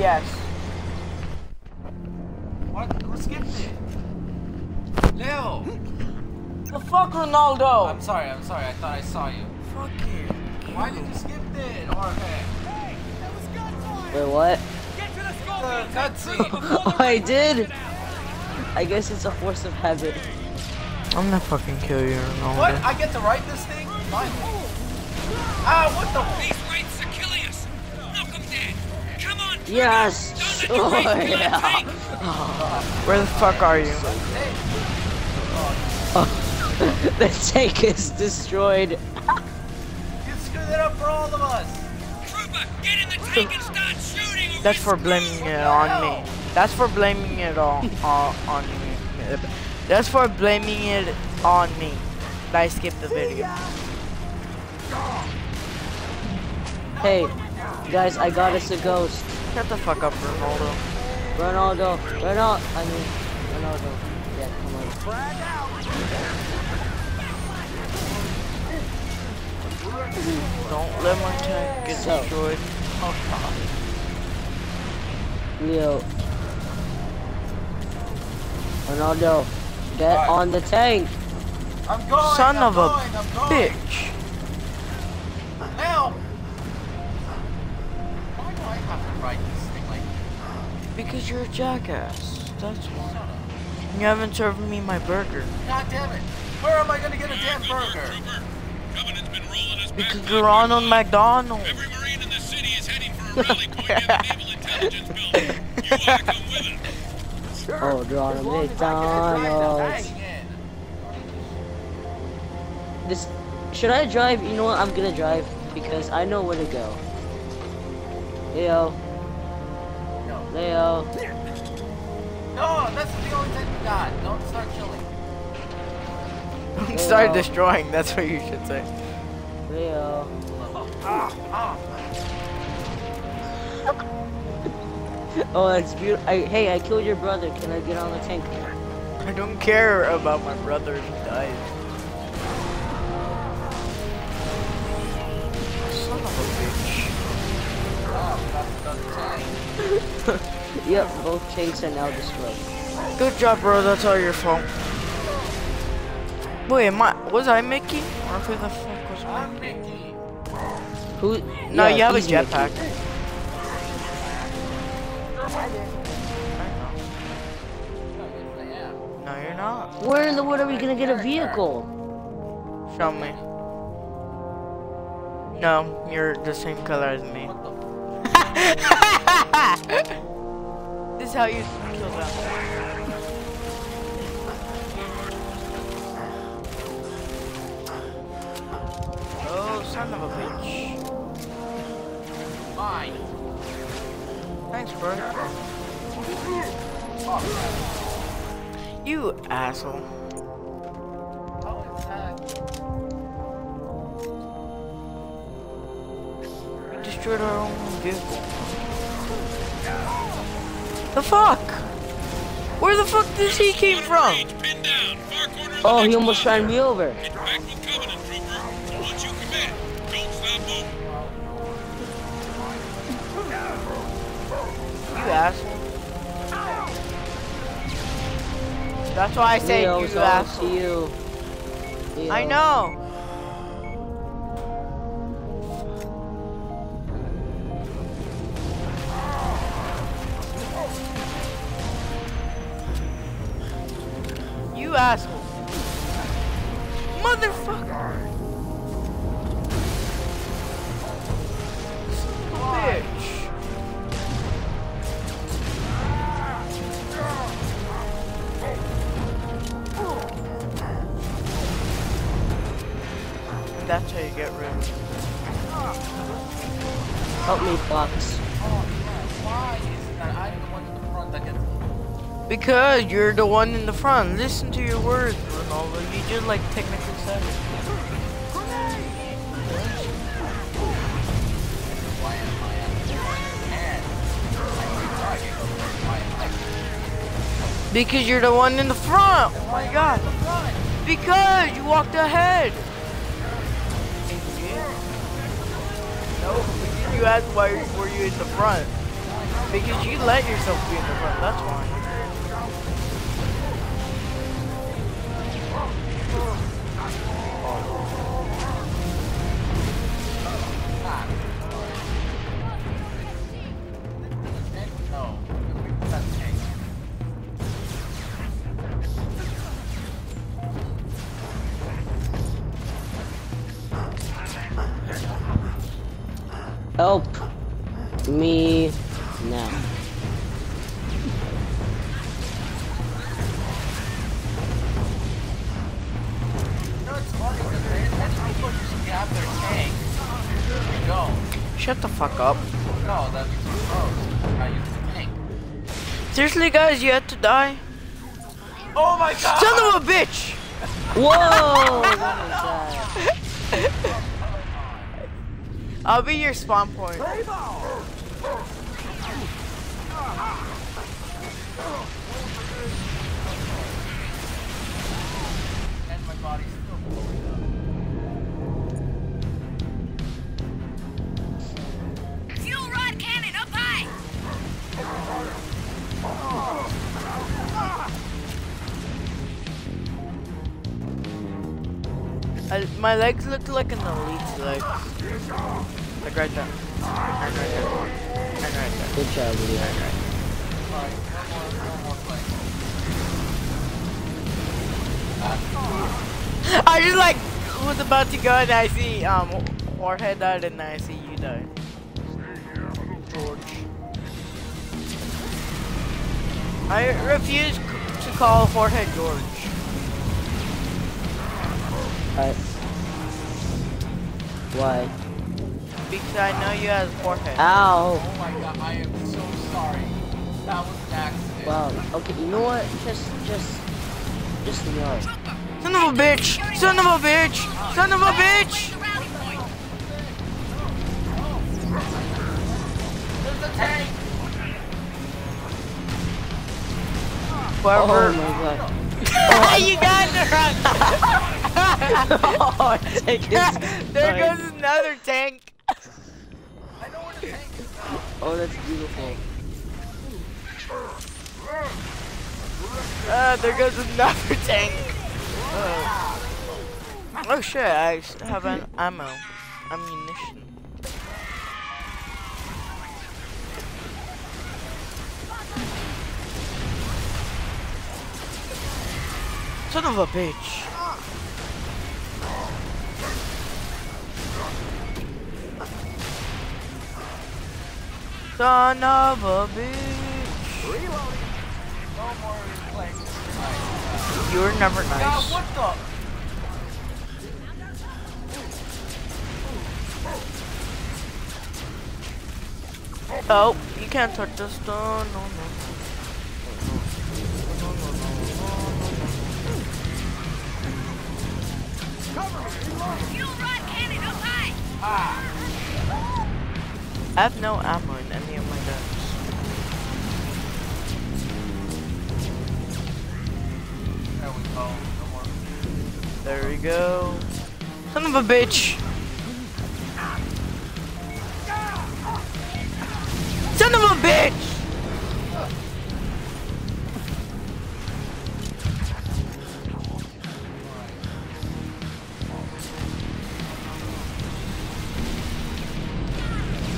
Yes. What? Who skipped it? Leo! The fuck, Ronaldo? I'm sorry, I'm sorry. I thought I saw you. Fuck you. Why did you skip it, Jorge? Wait, what? Get to The cutscene. Oh, I did. I guess it's a force of habit. I'm gonna fucking kill you, Ronaldo. What? I get to write this thing? Fine. Ah, what the? Yes. Don't Oh let the race yeah. Where the fuck are you? the tank is destroyed. You screwed it up for all of us. Trooper, get in the tank and start shooting! That's for blaming it on me. That's for blaming it all uh, on me. That's for blaming it on me. That I skipped the video. Hey, guys, I got us a ghost. Shut the fuck up, Ronaldo. Ronaldo, Ronaldo, I mean, Ronaldo. Yeah, come on. Don't let my tank get So. destroyed. Leo. Ronaldo, get Alright. on the tank. I'm going. Son I'm of a going, I'm going. bitch. Leo! Why I have to write this thing like Because you're a jackass. That's why. You haven't served me my burger. God damn it! Where am I gonna get a damn burger? Trooper, Covenant's been rolling us back Because back. Ronald McDonald. Every Marine in the city is heading for a rally point near the Naval Intelligence Building. You ought to come with us. Oh, Ronald As long as I can drive the McDonald's. This, should I drive? You know what? I'm gonna drive because I know where to go. Leo, No. Leo. No, that's the only thing we got. Don't start killing. Start destroying. That's what you should say. Leo. Ah, ah. Oh, that's beautiful. I, hey, I killed your brother. Can I get on the tank? I don't care about my brother if he dies. Yep, both tanks are now destroyed. Good job, bro. That's all your fault. Wait, am I, was I Mickey? Or who the fuck was I'm Mickey? Mickey. Who? No, yeah, you have a jetpack. No, yes, I am. No, you're not. Where in the world are we gonna get a vehicle? Show me. No, you're the same color as me. What the f- this is how you kill them. Oh, son of a bitch. Mine. Thanks, bro. You asshole. Destroyed our own vehicle. The fuck? Where the fuck did he came from? Range pinned down, far corner of the Oh, he almost block. ran me over. Get back with Covenant, Trooper. Once you commit, don't stop moving. You asshole. That's why I say Leo, you it's all asshole. to you. I know. Because you're the one in the front. Listen to your words, Ronaldo. You just like technically said Because you're the one in the front. Oh my god. Because you walked ahead. No, you asked why were you in the front. Because you let yourself be in the front, that's why. Seriously, guys, you had to die? Oh my god! Son of a bitch! Whoa! What was that? I'll be your spawn point. I, my legs look like an elite's legs. Like right there. And right there. And right there. Good job, Leo. Alright, one more, one more play. I just like was about to go and I see um Warhead died and I see you die. George. I refuse to call Forehead George. Alright. Why? Because I know you as Forehead. Ow! Oh my god, I am so sorry. That was an accident. Wow. Okay, you know what? Just, just, just no. Son of a bitch! Son of a bitch! Son of a bitch! There's a tank! Oh my god. you got the run! oh, take his there time. goes another tank. I know where the tank is now. Oh, that's beautiful. Uh, there goes another tank. Uh, oh shit, I s- have an ammo. Ammunition. Son of a bitch. Son of a bitch. No more this You're never God, nice. what the? Oh, you can't touch the stone. No, no. I have no ammo in any of my guns. There we go. Son of a bitch! Son of a bitch!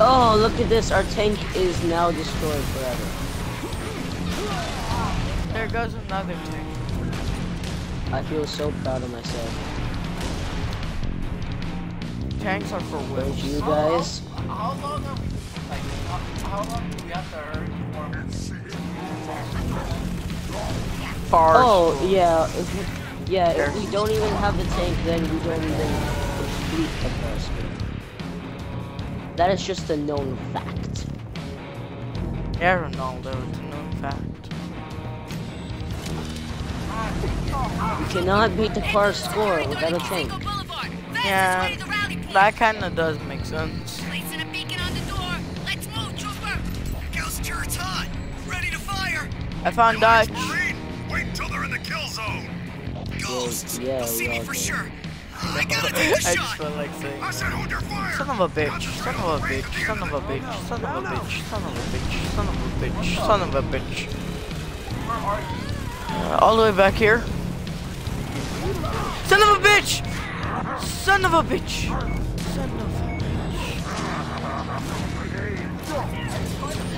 Oh, look at this. Our tank is now destroyed forever. There goes another tank. I feel so proud of myself. Tanks are for Don't you guys? How long have we, like, how, how long do we have to hurry before Far. Oh, yeah. If we, yeah, if we don't even have the tank, then we don't even complete the first one. That is just a known fact. Yeah, Ronaldo, it's a known fact. You cannot beat the car score without a tank. Yeah, Fastest way to the rally point. That kinda does make sense. Placing a beacon on the door. Let's move, trooper. Ghost turret's hot. Ready to fire. I found Dutch. Marine, wait until they're in the kill zone. Ghosts, yeah, they'll see we me for do. sure. I gotta take the I just shot. feel like saying. I said hold your fire. Son of a bitch, son of a bitch, son of a bitch, son of a bitch, son of a bitch, Son of a bitch. Son of a bitch. Uh, all the way back here. Son of a bitch! Son of a bitch! Son of a bitch.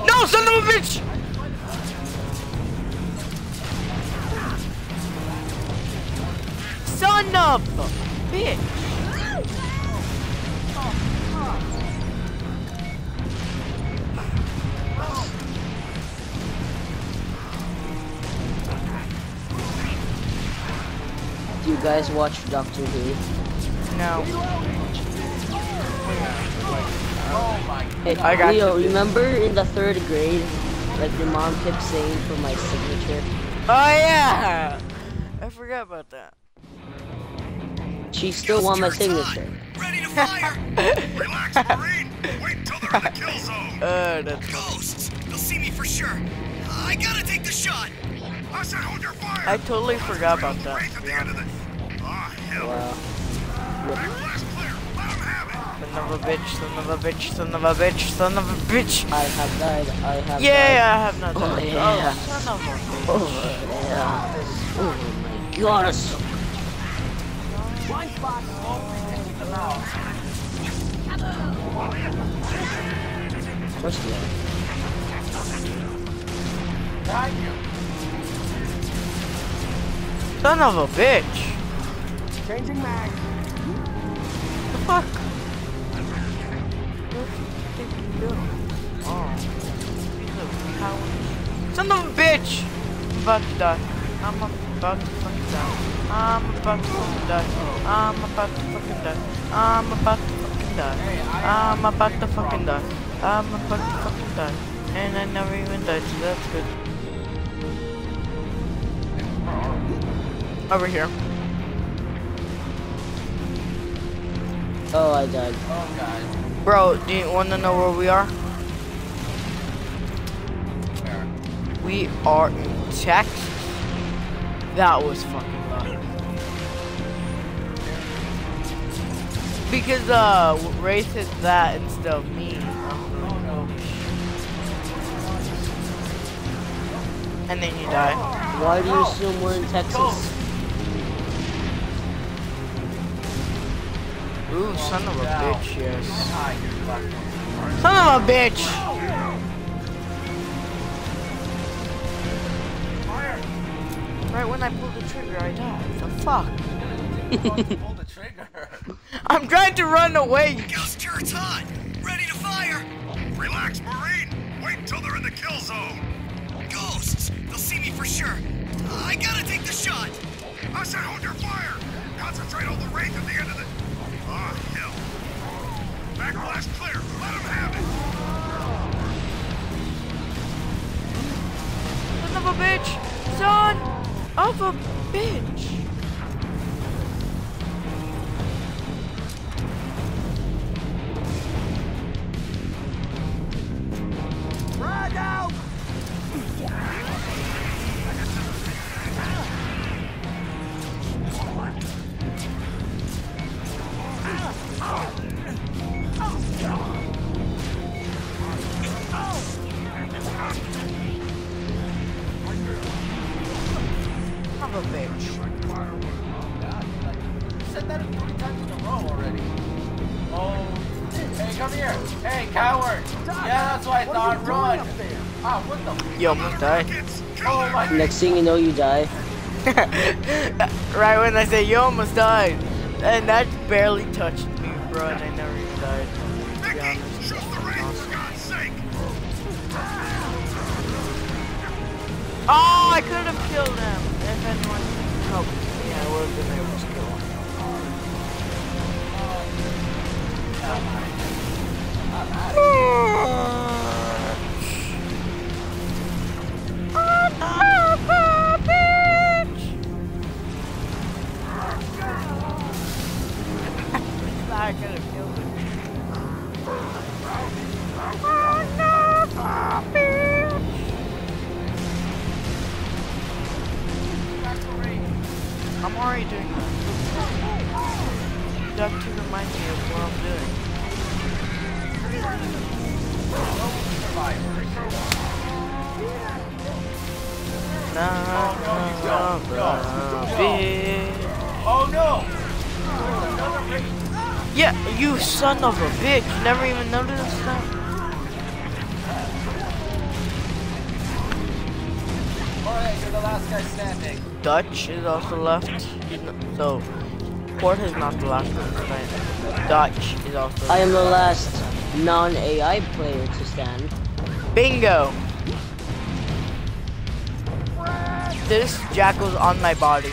No, son of a bitch! Son of a bitch! Do you guys watch Doctor Who? No. Oh Hey, I got Leo, you. remember in the third grade, like your mom kept saying for my signature? Oh yeah! I forgot about that. She still want my signature. Ready to fire! Relax, Marine! Wait till they're in the kill zone! Uh, that's Ghosts! They'll see me for sure! I gotta take the shot! I said hold your fire! I totally forgot about that, Wraith at the end of the... Ah, hell. Wow. Back blast clear! Let 'em have it! Son of a bitch, son of a bitch, son of a bitch, son of a bitch! I have died. I have Yeah, died. I have not Oh, yeah. Oh, son of a bitch. Oh, yeah. Oh my god. It's so- Where's the Thank you. Son of a bitch! Changing mag. The fuck? What do you think you're doing? Oh. You little coward. Son of a bitch! I'm about to die. I'm about to fucking die. I'm about to fucking die. I'm about to fucking die. I'm about to fucking die. I'm about to fucking die. I'm about to fucking die. And I never even died, so that's good. Over here. Oh, I died. Oh god. Bro, do you want to know where we are? Where? We are in Texas. That was fucking lucky. Because uh, Wraith is that instead of me. And then you die. Why do you assume we're in Texas? Ooh, son of a bitch, yes. Son of a bitch! Right when I pulled the trigger, I died. The fuck? Pull the trigger. I'm trying to run away. Ghost turret's hot! Ready to fire! Relax, Marine! Wait till they're in the kill zone! Ghosts! They'll see me for sure! I gotta take the shot! I said hold your fire! Concentrate on the Wraith at the end of the... Ah, hell. Back blast clear! Let 'em have it! Son of a bitch! Son of a bitch! The? You almost died. Rockets! Kill Oh my. Next thing you know, you die. right when I say you almost died. And that barely touched me, bro, and I never even died. To be honest. Shoot the Wraith, for God's sake! Oh, I could have killed him if anyone oh, helped me. I would have been able to kill him. I could have I'm already doing that. You to remind me of what I'm doing. Survivors. Son of a bitch. Oh no! Another Wraith. Yeah, you son of a bitch. You Never even noticed that. Alright, you're the last guy standing. Dutch is also left. So, Port is not the last one to stand. Dutch is also. I am the last non-AI player to stand. Bingo! This jackal's on my body.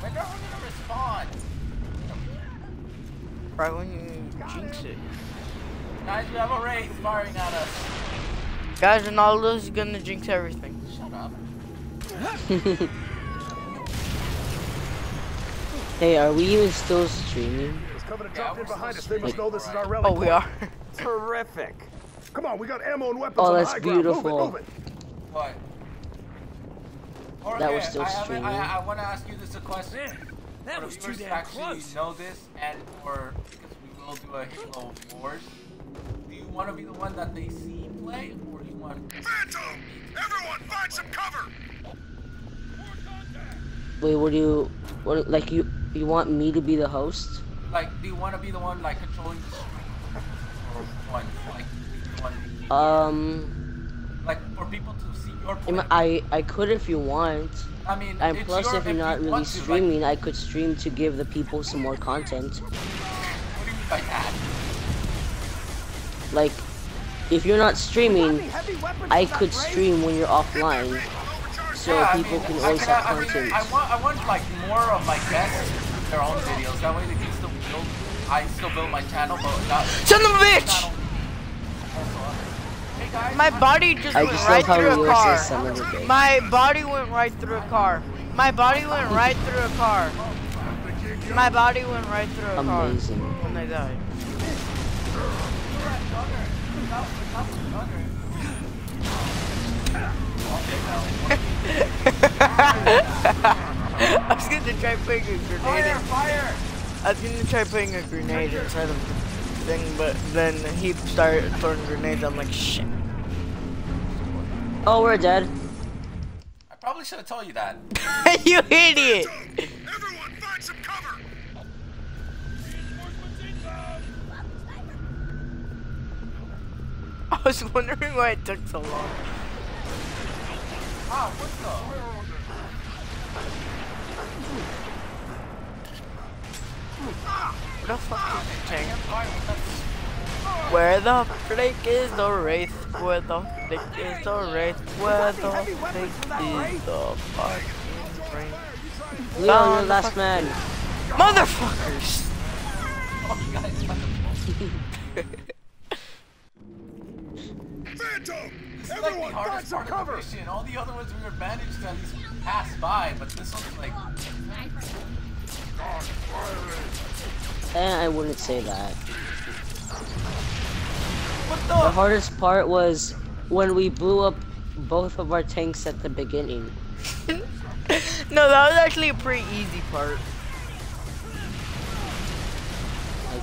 When are we gonna respond? Right when you jinx it. Guys, we have a Wraith firing at us. Guys, Ronaldo's gonna jinx everything. Shut up. Hey, are we even still streaming? It's coming to Yeah, drop we're behind us. They must streaming. know this is our Oh, we are. Terrific. Come on, we got ammo and weapons Oh, on the that's high beautiful. Move it, move it. What? That was still I, streaming. I, I want to ask you this a question. that For the was too viewers damn actually close. know this, and or because we will do a Halo Wars. Do you want to be the one that they see play, or do you want? Phantom! Everyone, find some cover! Wait, what do you, what, like you, you want me to be the host? Like, do you want to be the one like controlling the stream, or one like the one, Um, like for people to see your am play? I, I could if you want. I mean, And it's plus, your, if you're not you really want to, like, streaming, I could stream to give the people some more content. what do you mean by that? Like, if you're not streaming, I could stream when you're offline, so Yeah, I people mean, can I always can- have I mean, content. I want, I want like more of my guests with their own videos. That way they can still build. I still build my channel, but not. Son of a bitch! not only- Hey guys, My body just I went just right through a car. says son of a. My body went right through a car. My body went right through a car. My body went right through a car Amazing. when I died. I was gonna try putting a grenade fire, in. fire! I was gonna try putting a grenade inside of the thing, but then he started throwing grenades. I'm like, shit. Oh, we're dead. I probably should have told you that. you idiot! Everyone, find some cover! I was wondering why it took so long. Ah, what the? Where the fuck is the tank? Where the frick is the wraith? Where the frick is the wraith? Where the frick is the fucking wraith? Leon, you're the the last man. Motherfuckers! Phantom! This like the Everyone, find hardest some part of the cover! All the other ones we were managed to at least pass by, but this one's like. Eh, I wouldn't say that. What The the? hardest part was when we blew up both of our tanks at the beginning. No, that was actually a pretty easy part.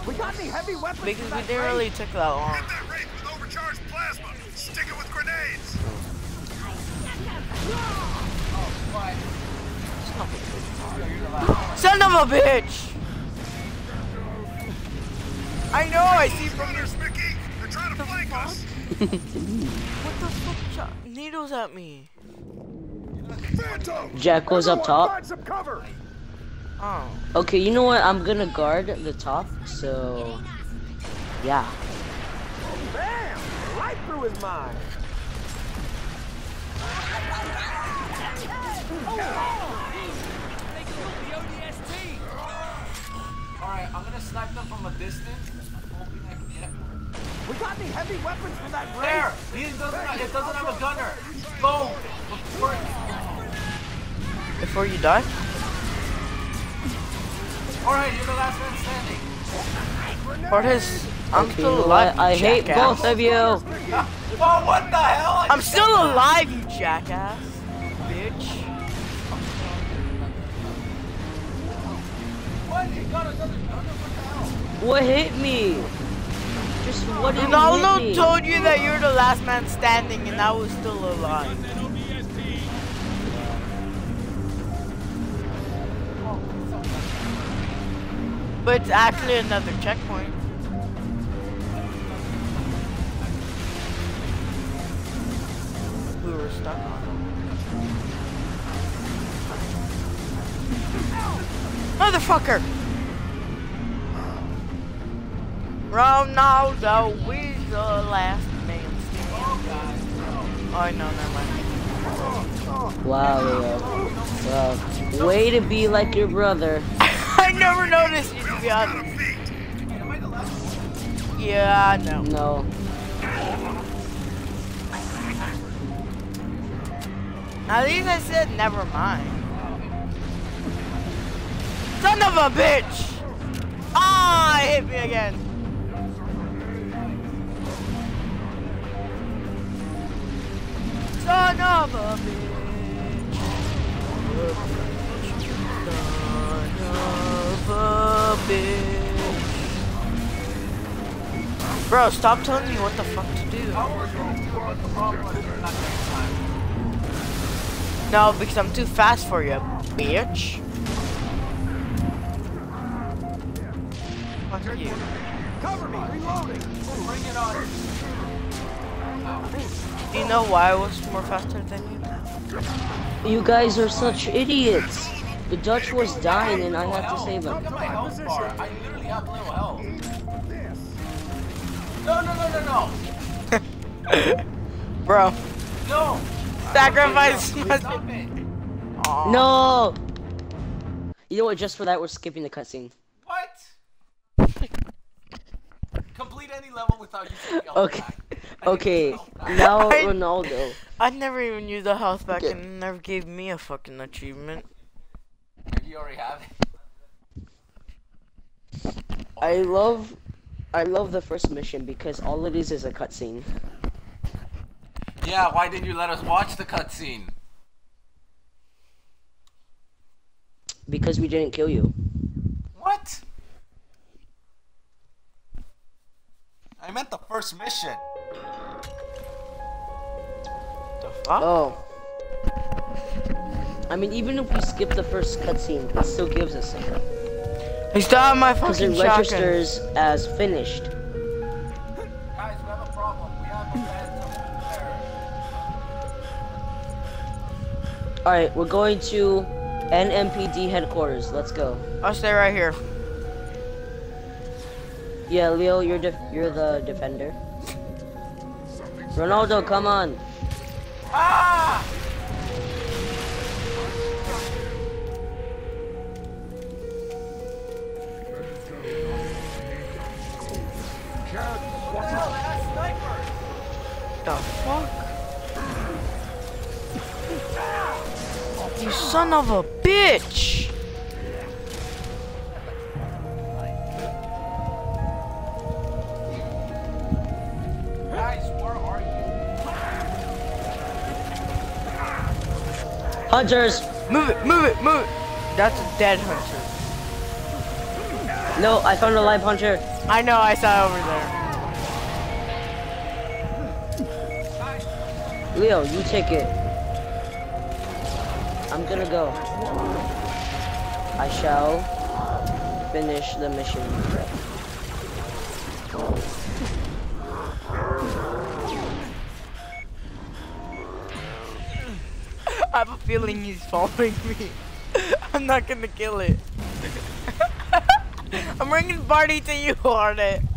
We got any heavy weapons Because we that didn't Wraith? really take that long. Hit that wraith with overcharged plasma! Stick it with grenades! Son of a bitch! I know, I see from your... Runners, Mickey! They're trying to flank us! What the fuck shot needles at me? Phantom! Jack goes up top. Cover. Oh. Okay, you know what? I'm gonna guard the top, so yeah. Bam! Right through his mind. Oh, Alright, I'm gonna snipe them from a distance. Hoping I can get one. We got the heavy weapons for that Wraith? There! He doesn't, it doesn't have a gunner! Boom! Before Before you die? Alright, you're the last man standing. What is... I'm Okay, still alive, what? I you hate both of you. Oh, what the hell? I I'm still alive, you jackass. What hit me? Just what did you Ronaldo told you that you're the last man standing and I was still alive. But it's actually another checkpoint. We were stuck Motherfucker! Ronaldo is the last man standing. Oh, no, never mind. Wow, Leo. Wow. Way to be like your brother. I never noticed you, to be honest. Yeah, I know. No. At least I said never mind. Son of a bitch! Ah, it hit me again. Son of a bitch. Son of a bitch. Bro, stop telling me what the fuck to do. No, because I'm too fast for you, bitch. Fuck you. Cover me, reloading. Bring it on. Do you know why I was more faster than you? You guys are such idiots. The Dutch was dying and I had to save Look him. at my health bar. I literally have little health. No, no, no, no, no. Bro, No. sacrifice my... Stop it. No! You know what? Just for that, we're skipping the cutscene. What? Complete any level without using the health Okay. pack. Okay. the health pack. Now I- Ronaldo. I never even used the health back Okay. and it never gave me a fucking achievement. Maybe you already have it. I love, I love the first mission because all it is is a cutscene. Yeah, why didn't you let us watch the cutscene? Because we didn't kill you. What? I meant the first mission. The fuck? Oh. I mean, even if we skip the first cutscene, it still gives us it. I still have my Because fucking it shotgun. registers as finished. Guys, we have a problem. We have a phantom there. Alright, we're going to NMPD headquarters. Let's go. I'll stay right here. Yeah, Leo, you're you're the defender. Ronaldo, come on. Ah! The fuck? You son of a bitch! Hunters! Move it, move it, move it! That's a dead hunter. No, I found a live hunter. I know, I saw it over there. Leo, you take it. I'm gonna go. I shall finish the mission. Feeling he's following me. I'm not gonna kill it. I'm bringing Barty to you, Arnett.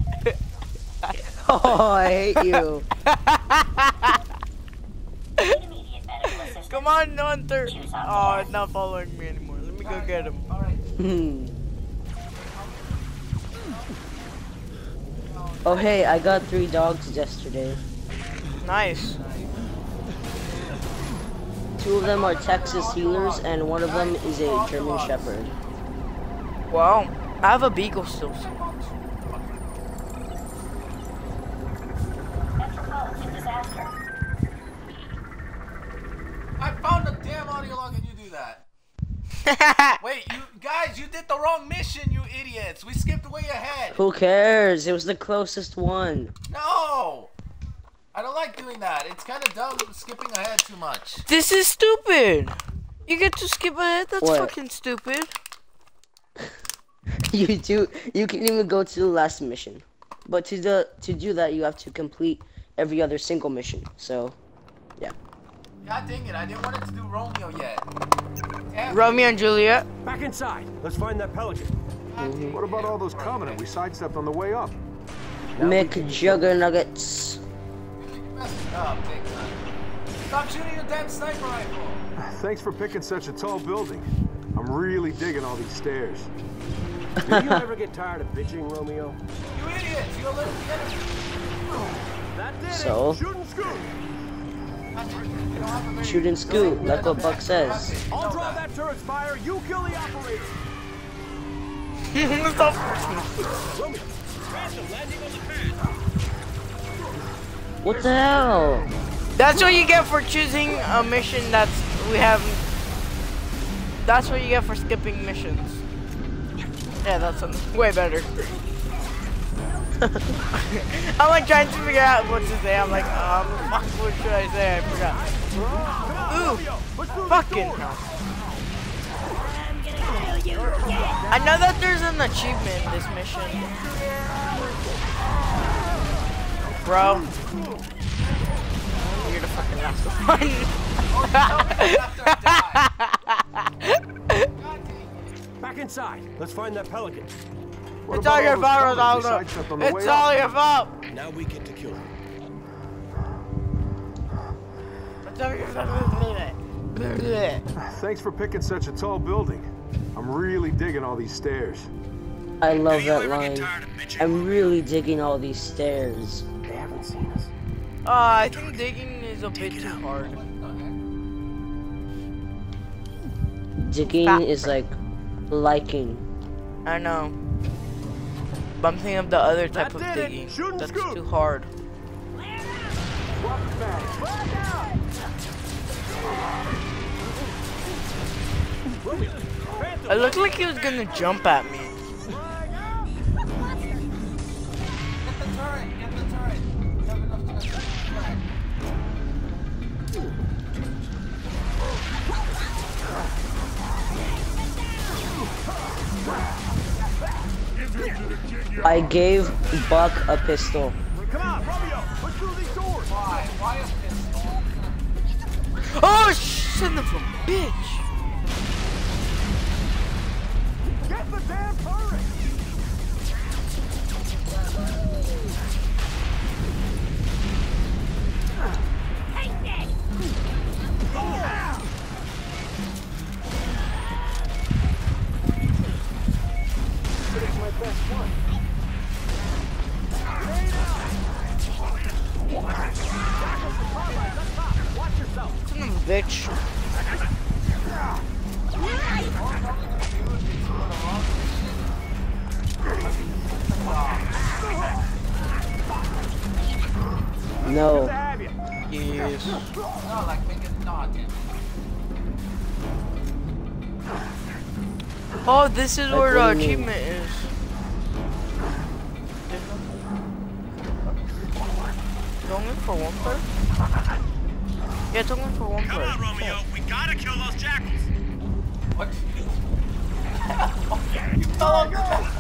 Oh, I hate you. Come on, Hunter. Oh, it's not following me anymore. Let me go get him. Oh, hey, I got three dogs yesterday. Nice. Two of them are Texas Heelers, and one of them is a German Shepherd. Wow. I have a beagle still. I found a damn audio log and you do that. Wait, you guys, you did the wrong mission, you idiots. We skipped way ahead. Who cares? It was the closest one. No. I don't like doing that. It's kind of dumb skipping ahead too much. This is stupid. You get to skip ahead. That's What? fucking stupid. You do. You can even go to the last mission, but to the to do that, you have to complete every other single mission. So, yeah. God dang it! I didn't want it to do Romeo yet. Damn. Romeo and Juliet. Back inside. Let's find that pelican. What about all those Covenant we sidestepped on the way up? Mick Juggernuggets. You messed up big time. Stop shooting your damn sniper rifle. Thanks for picking such a tall building. I'm really digging all these stairs. Do you ever get tired of bitching, Romeo? You idiots! You'll let the enemy. That did So? it. Shoot and scoot. You don't have a very- Shoot and scoot, like what Buck says. I'll draw that. that turret's fire. You kill the operator. Stop. Romeo. Phantom landing on the pad. What the hell? That's what you get for choosing a mission that's we have. That's what you get for skipping missions. Yeah, that's way better. I'm like trying to figure out what to say. I'm like, um, fuck, what should I say? I forgot. Ooh, fucking. I know that there's an achievement in this mission. Bro. You're the fucking last one. Back inside. Let's find that pelican. What it's all your fault, Covenant Ronaldo. the way It's all up? your fault. Now we get to kill him. It's all your fault. Thanks for picking such a tall building. I'm really digging all these stairs. I love that line. tired of bitching, I'm really digging all these stairs. Uh, I think digging is a bit too hard. Digging Fat is like liking. I know. But I'm thinking of the other type of digging. That's scoot. too hard. Romeo. Phantom. It looked like he was gonna jump at me. I gave Buck a pistol. Come on, Romeo. Let's through these doors. Why? Why a pistol? Oh, son of a bitch! Get the damn turret. This is Like, where what the do mean? achievement is. It's only for one player? Yeah, it's only for one Come player. Come on, Romeo. We gotta kill those jackals. What? you fell off your back.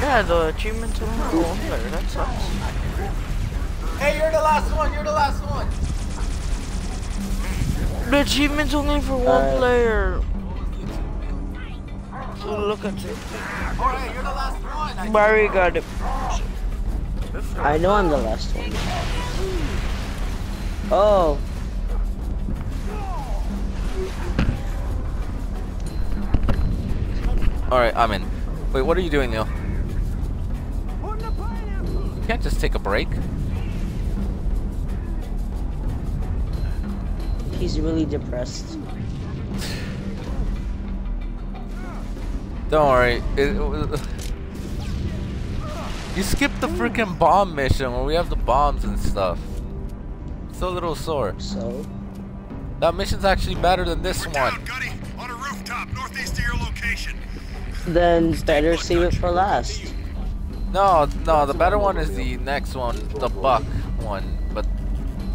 Yeah, the achievement's only for one player. That sucks. Hey, you're the last one. You're the last one. The achievement's only for one Uh, player. So look at it. You're the last one. I Barry got it. I know I'm the last one. Oh, Alright, I'm in. Wait, what are you doing, Neil? You can't just take a break. he's really depressed. Don't worry. It, you skipped the freaking bomb mission where we have the bombs and stuff. It's a little sore. So, That mission's actually better than this We're one. down, Gunny. On a rooftop, northeast of your location. Then better save it for last. No, no, the better one is the next one, the buck one. But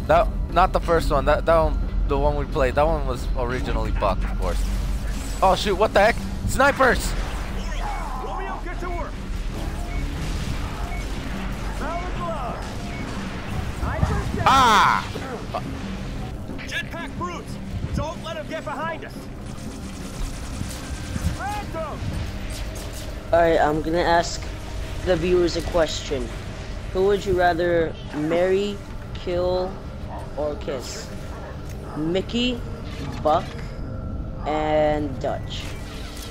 that, not the first one. That that one, the one we played. That one was originally buck, of course. Oh shoot! What the heck? Snipers! Sniper's down. Ah! Jetpack brutes. Don't let them get behind us. Alright, I'm gonna ask the viewers a question. Who would you rather marry, kill, or kiss? Mickey, Buck, and Dutch.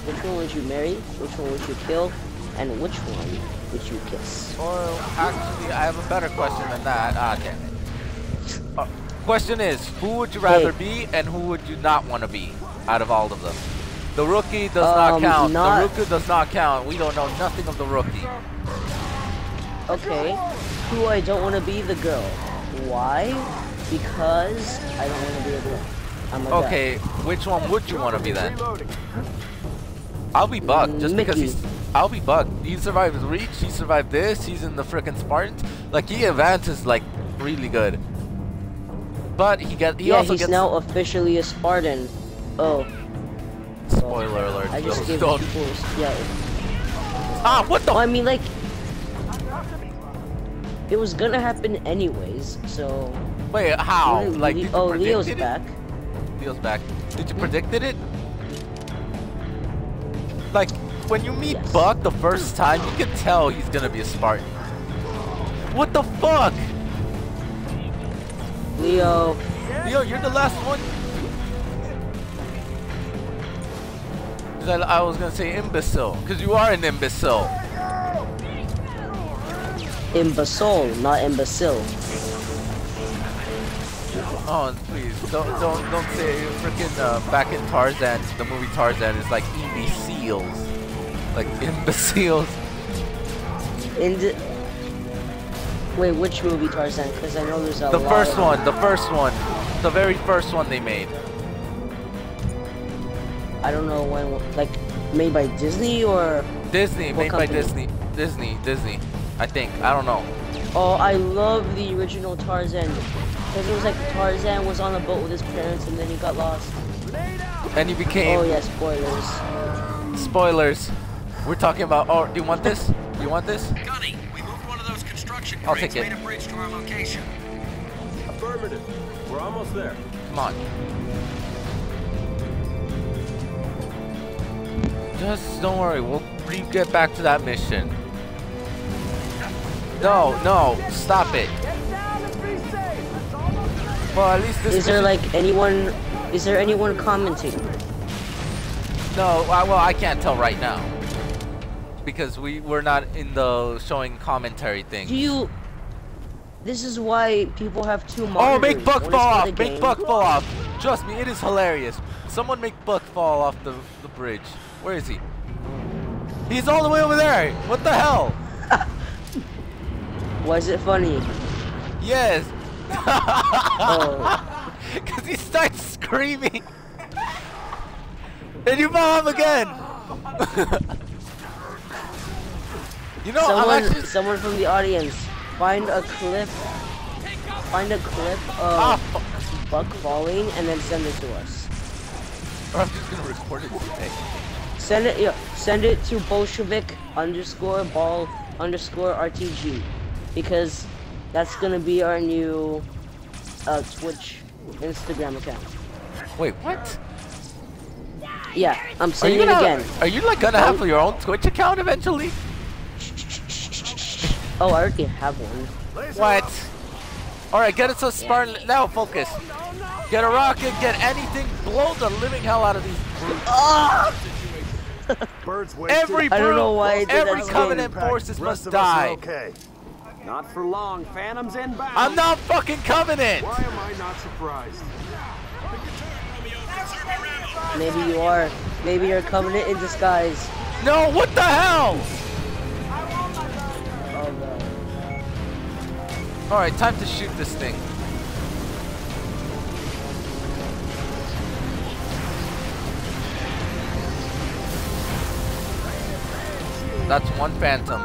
Which one would you marry? Which one would you kill? And which one would you kiss? Or actually, I have a better question than that. Ah, damn it. Uh, question is, who would you rather be, and who would you not want to be, out of all of them? The rookie does not Um, count. not- The rookie does not count. We don't know nothing of the rookie. Okay, who I don't want to be the girl. Why? Because I don't want to be a girl. I'm a guy. Okay, which one would you want to be then? I'll be Buck, just because he's. I'll be Buck. He survived reach. He survived this. He's in the frickin' Spartans. Like he advances like really good. But he get. He yeah, also he's gets. now officially a Spartan. Oh, Spoiler alert. I just don't- gave don't- people. Yeah. Ah, what the? Well, I mean, like, it was gonna happen anyways. So. Wait, how? Like, Le- did you oh, Leo's it? back. Leo's back. Did you predicted it? Like, when you meet Yes. Buck the first time, you can tell he's gonna be a Spartan. What the fuck? Leo. Leo, you're the last one. 'Cause I, I was gonna say imbecile, because you are an imbecile. Imbecile, not imbecile. Oh, please don't don't don't say freaking uh, back in Tarzan, the movie Tarzan is like imbeciles, like imbeciles. In the... Wait, which movie Tarzan? Because I know there's a The first one, the first one, the very first one they made. I don't know when, like, made by Disney or... Disney, made by? Disney, Disney, Disney. I think. I don't know. Oh, I love the original Tarzan. Because it was like Tarzan was on a boat with his parents and then he got lost. And he became Oh yeah, spoilers. spoilers. We're talking about. Oh, do you want this? Do you want this? Those construction I'll take it. made a bridge to our location. Affirmative. We're almost there. Come on. Just don't worry. We'll get back to that mission. No, no, stop it. Get down and be safe. That's almost Well, at least this. Is there like anyone... Is there anyone commenting? No, I, well, I can't tell right now because we we're not in the showing commentary thing. Do you... This is why people have two monitors. Oh, make Buck One fall off! Make game. Buck fall off! Trust me, it is hilarious. Someone make Buck fall off the, the bridge. Where is he? He's all the way over there! What the hell? Why is it funny? Yes! Oh. Because he starts screaming! and you bomb again! You know, I'm Someone, actually... someone from the audience, find a clip, find a clip Ah, of fuck. Buck falling and then send it to us. Or I'm just gonna record it today. Send it, yeah, send it to Bolshevik underscore ball underscore RTG, because that's gonna be our new uh, Twitch, Instagram account. Wait, what? Yeah, I'm saying it again. Are you like gonna have your own Twitch account eventually? Oh, I already have one. What? Alright, get it so Spartan. Now focus. Get a rocket, get anything, blow the living hell out of these. Ah! Birds wasted. Every I don't know brute, why I did every covenant Impact. forces Rest must of us are die. Okay. Not for long. Phantom's inbound. I'm not fucking covenant. Why am I not surprised? Maybe you are. Maybe you're covenant in disguise. No, what the hell? No. Alright, time to shoot this thing. That's one phantom.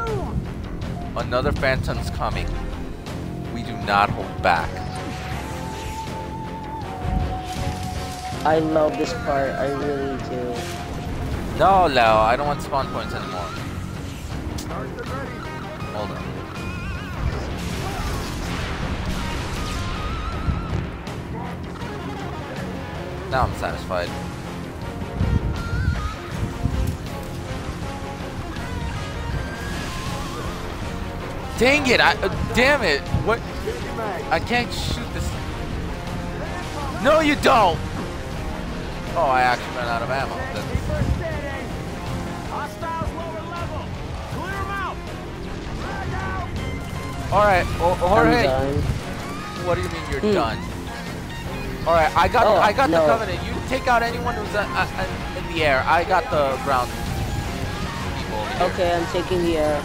Another phantom's coming. We do not hold back. I love this part. I really do. No, Leo, I don't want spawn points anymore. Hold on. Now I'm satisfied. Dang it! I uh, damn it! What? I can't shoot this. No, you don't. Oh, I actually ran out of ammo. That's- out. All right, o- I'm Jorge. What do you mean you're Hmm. done? All right, I got Oh, I got no. the covenant. You take out anyone who's uh, uh, in the air. I got the ground people. here. Okay, I'm taking the air.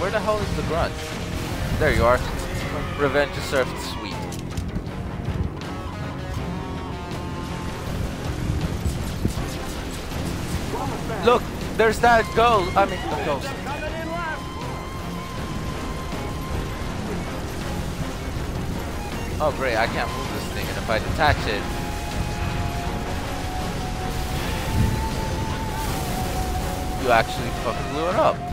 Where the hell is the grunt? There you are. Revenge is served sweet. Look, there's that ghost. I mean, the ghost. Oh great, I can't move this thing, and if I detach it, actually fucking blew it up.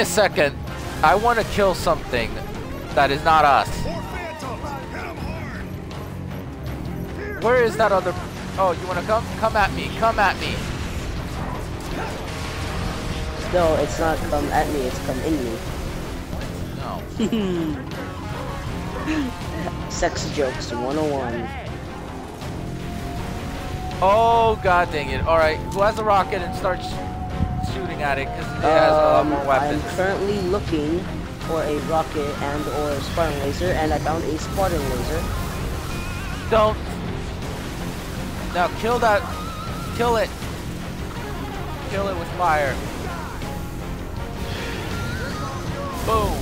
Me a second. I want to kill something that is not us. More phantoms! Hit 'em hard! Where is that other? Oh, you want to come? Come at me. Come at me. No, it's not come at me, it's come in me. No. Sex jokes 101. Oh god dang it! All right, who has a rocket and starts shooting at it because it has a lot Um, more I'm currently looking for a rocket and or a Spartan laser, and I found a Spartan laser. Don't. Now kill that. Kill it. Kill it with fire. Boom.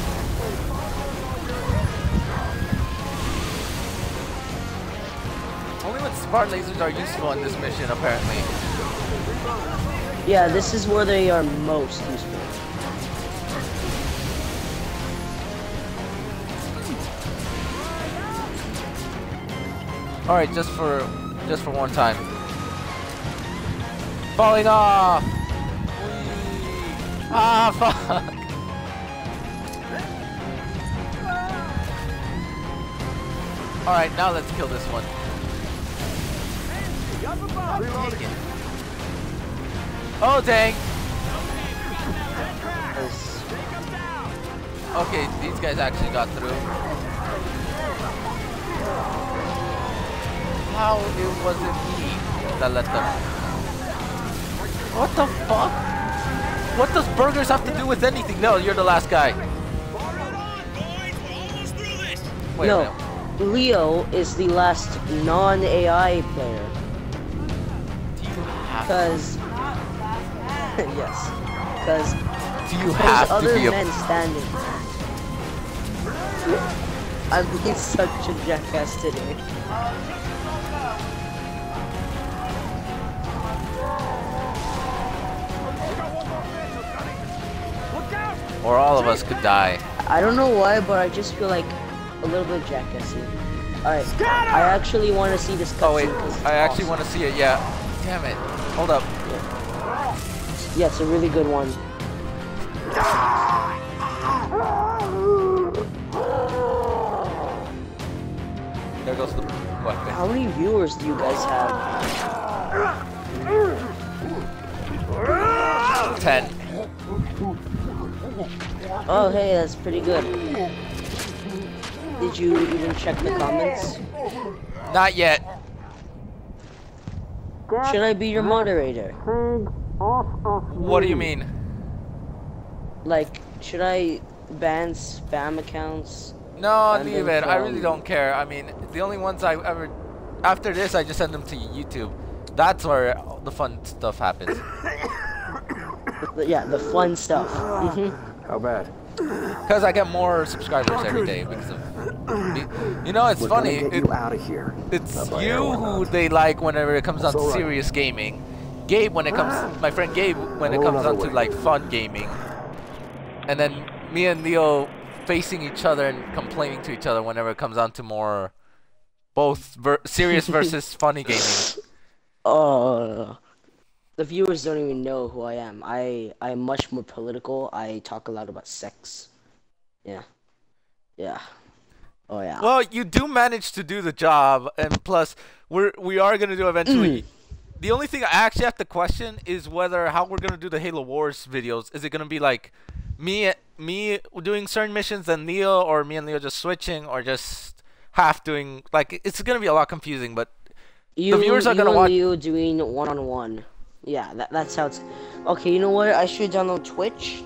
Only when Spartan lasers are useful in this mission, apparently. Yeah, this is where they are most useful. All right, just for just for one time. Falling off. Whee! Ah, fuck. All right, now let's kill this one. Up above. Dang it. Oh dang. There's- Take 'em down. Okay, these guys actually got through. How it wasn't me that let them. What the fuck? What does burgers have to do with anything? No, you're the last guy. Hold on, boys! We're almost through this! Wait no. Leo is the last non-AI player. Do you have, Cause yes, cause do you there's have to other be men standing. I'm being such a jackass today. Or all of us could die. I don't know why, but I just feel like a little bit jackassy. Alright, I actually want to see this cutscene. Oh wait, I actually awesome. want to see it. Yeah. Damn it. Hold up. Yeah, it's a really good one. There goes the weapon. How many viewers do you guys have? Ten. Oh, hey, that's pretty good. Did you even check the comments? Not yet. Should I be your moderator? What do you mean? Like, should I ban spam accounts? No, And leave then it. I really don't care. I mean, the only ones I ever. After this, I just send them to YouTube. That's where all the fun stuff happens. Yeah, the fun stuff. hmm How bad? Because I get more subscribers every day because of. You know, it's We're funny. gonna get It, you out of here. it's you who they like whenever it comes down to It's all right. serious gaming. Gabe, when it comes, ah. my friend Gabe, when it comes down to like fun gaming, and then me and Leo facing each other and complaining to each other whenever it comes down to more both ver- serious versus funny gaming. Oh, the viewers don't even know who I am. I I'm much more political. I talk a lot about sex. Yeah, yeah. Oh yeah. Well, you do manage to do the job, and plus, we're we are gonna do eventually. Mm. The only thing I actually have to question is whether how we're gonna do the Halo Wars videos. Is it gonna be like me me doing certain missions and Leo, or me and Leo just switching, or just half doing like it's gonna be a lot confusing. But you, the viewers are you gonna and watch- You doing one on one. Yeah, that, that's how it's. Okay, you know what? I should download Twitch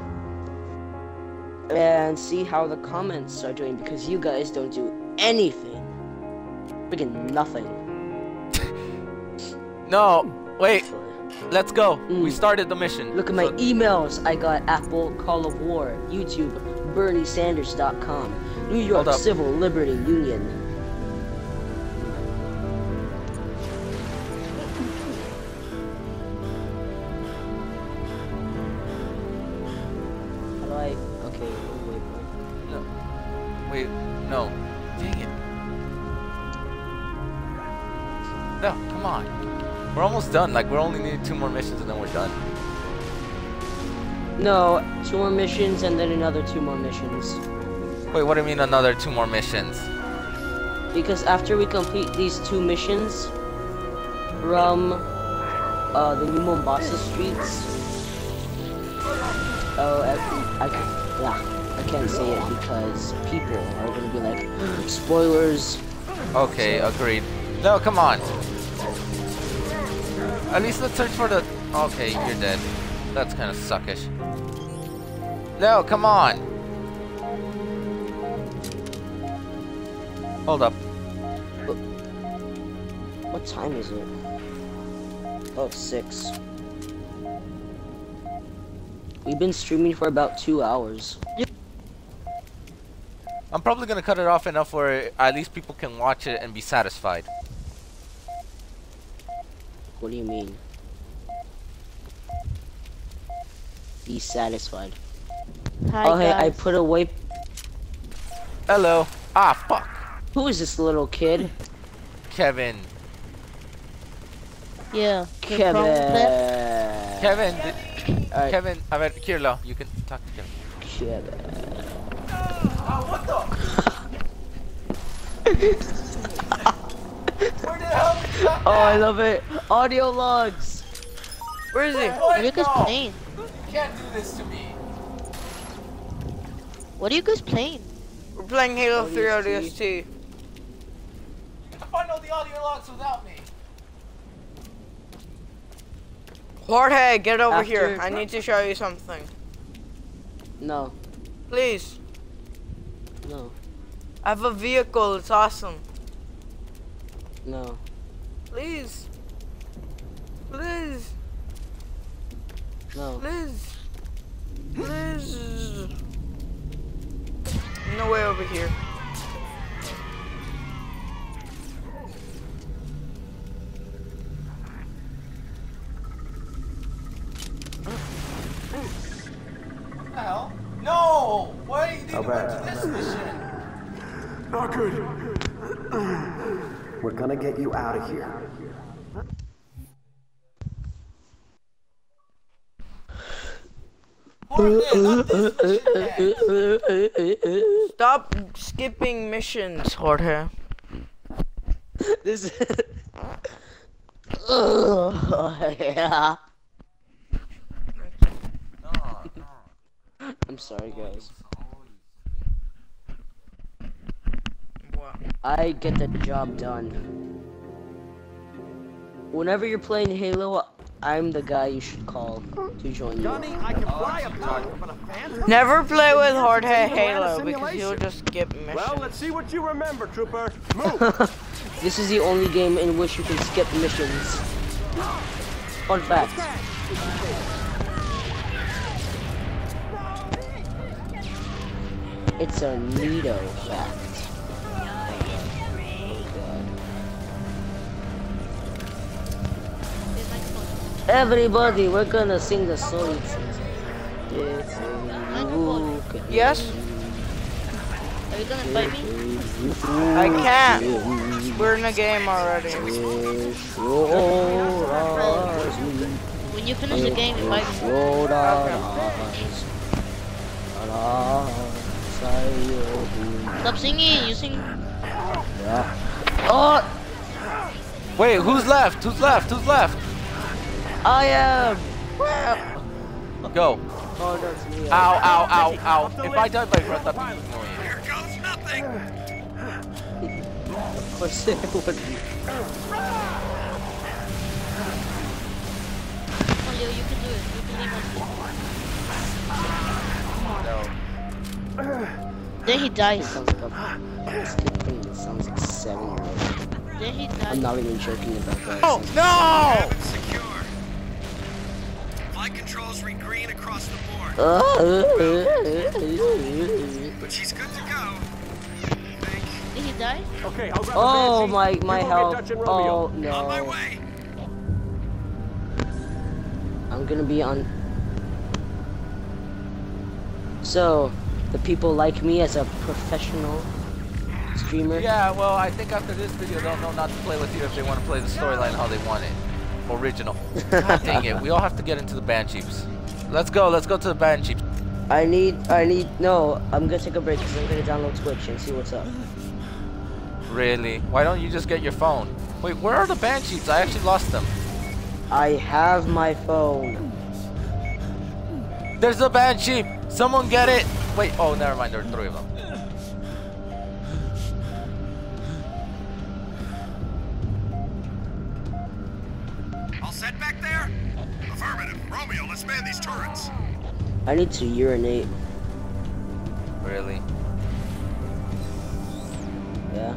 and see how the comments are doing because you guys don't do anything. Freaking nothing. No, wait, let's go. We Mm. started the mission. Look at my So- emails. I got Apple Call of War, YouTube, BernieSanders.com, New York. Civil Liberty Union. How do I? Okay, wait, wait. no, wait, no, dang it. No, come on. We're almost done. Like we're only need two more missions and then we're done. No, two more missions and then another two more missions. Wait, what do you mean another two more missions? Because after we complete these two missions from uh, the new Mombasa streets, oh, I, I can, yeah, I can't say it because people are gonna be like, spoilers. Okay, agreed. No, come on. At least let's search for the. Okay, you're dead. That's kind of suckish. No, come on. Hold up. What time is it? Oh, it's six. We've been streaming for about two hours. I'm probably gonna cut it off enough where at least people can watch it and be satisfied. What do you mean? Be satisfied. Hi oh, hey, I put away. Hello. Ah, fuck. Who is this little kid? Kevin. Yeah. the Kevin. problem is- Kevin. Did, Alright, Kevin. I mean, Kirlo, you can talk to Kevin. Kevin. Oh, I love it. Audio logs. Where is he? What are you guys playing? You can't do this to me. What are you guys playing? We're playing Halo 3 ODST. ODST. You can find all the audio logs without me. Jorge, get over After- here. I need to show you something. No, Please. no, I have a vehicle. It's awesome. No. Please. Please. No. Please. Please. No way over here. What the hell? No! Why do you need How to go bad? to this mission? Not good. We're gonna get you out of here. Jorge, not this mission. Stop skipping missions, Jorge. this. Ugh, yeah. I'm sorry, guys. I get the job done. Whenever you're playing Halo, I'm the guy you should call to join you. Gunny, I can fly a plane, but a phantom? Never play with Hard Hat Halo because you'll just skip missions. Well, let's see what you remember, Trooper. Move. This is the only game in which you can skip missions. Fun fact. It's a neato fact. Everybody, we're gonna sing the song. Yes? Are you gonna fight me? I can't. We're in a game already. When you finish the game, invite me. Stop singing. You sing. Oh, Wait, who's left? Who's left? Who's left? I am. Go. Oh, that's me. Ow, ow, ow, ow. If I die by breath, that'd be annoying. Here goes nothing. Of course it would be. Come on, Leo. You can do it. You can leave us. Then he It dies. sounds like a. This thing that sounds like seven year old. Then he I'm not even joking about that. Oh no! Cabin secure. Flight controls read green across the board, but she's good to go. Did he die? Okay, I'll grab Oh the my Banshee. my You go get health. Dutch and Romeo. Oh On my no. way. I'm gonna be on. So, the people like me as a professional streamer. Yeah, well, I think after this video, they'll know not to play with you if they want to play the storyline how they want it. Original. God dang it, we all have to get into the Banshees. Let's go, let's go to the Banshees. I need. I need. No, I'm gonna take a break because I'm gonna download Twitch and see what's up. Really? Why don't you just get your phone? Wait, where are the Banshees? I actually lost them. I have my phone. There's a Banshee! Someone get it! Wait, oh, never mind, there are three of them. Affirmative. Romeo, let's man these turrets. I need to urinate. Really? Yeah.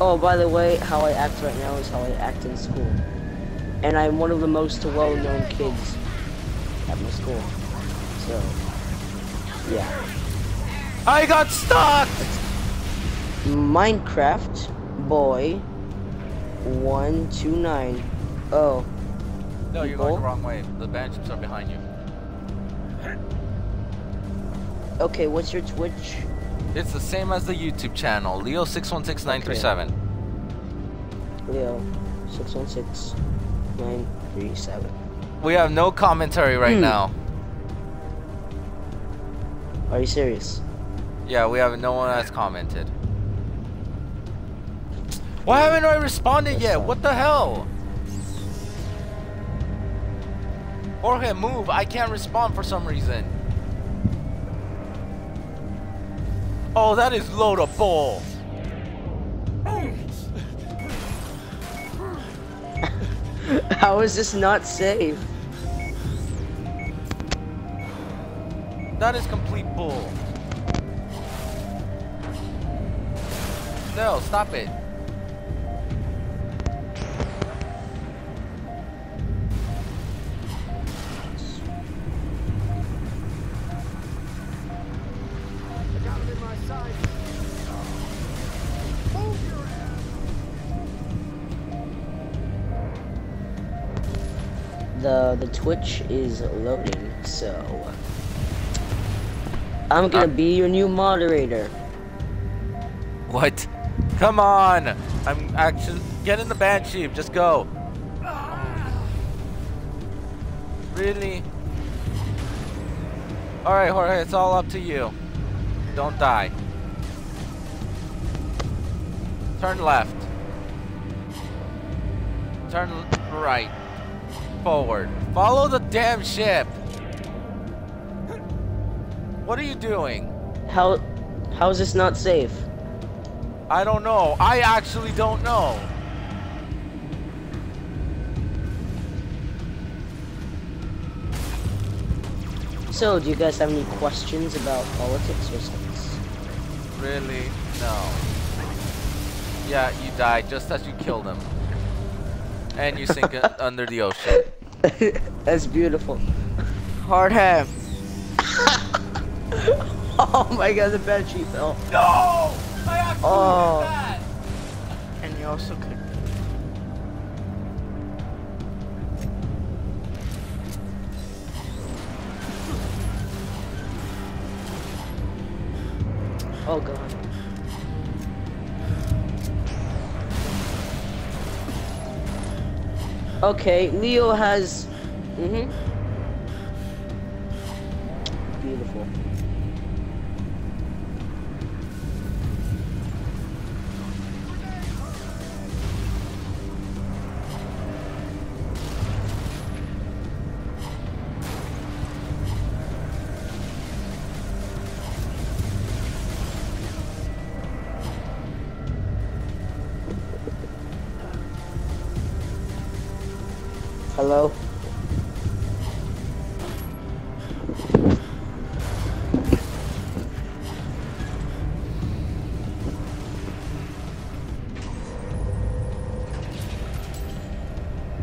Oh, by the way, how I act right now is how I act in school. And I'm one of the most well-known kids at my school. So, yeah. I got stuck! Minecraft boy 129. Oh, No, you're going the wrong way. The Banshees are behind you. okay, what's your Twitch? It's the same as the YouTube channel, Leo616937. Leo 616937. We have no commentary right Hmm. now. Are you serious? Yeah, we have no one has commented. Why haven't I responded yet? What the hell? Jorge, move. I can't respond for some reason. Oh, that is load of bull. How is this not safe? That is complete bull. No, stop it. The Twitch is loading, so I'm gonna uh, be your new moderator. What? Come on! I'm actually get in the banshee. Just go. Really? All right, Jorge. It's all up to you. Don't die. Turn left. Turn right. Forward. Follow the damn ship. What are you doing? How how is this not safe? I don't know. I actually don't know. So, do you guys have any questions about politics or sex? Really? No. Yeah, you died just as you killed him. And you sink under the ocean. That's beautiful. Hard hat. Oh my god, the sheet fell. No! I Oh. that! And you also could. Oh god. Okay, Leo has. Mhm. Hello?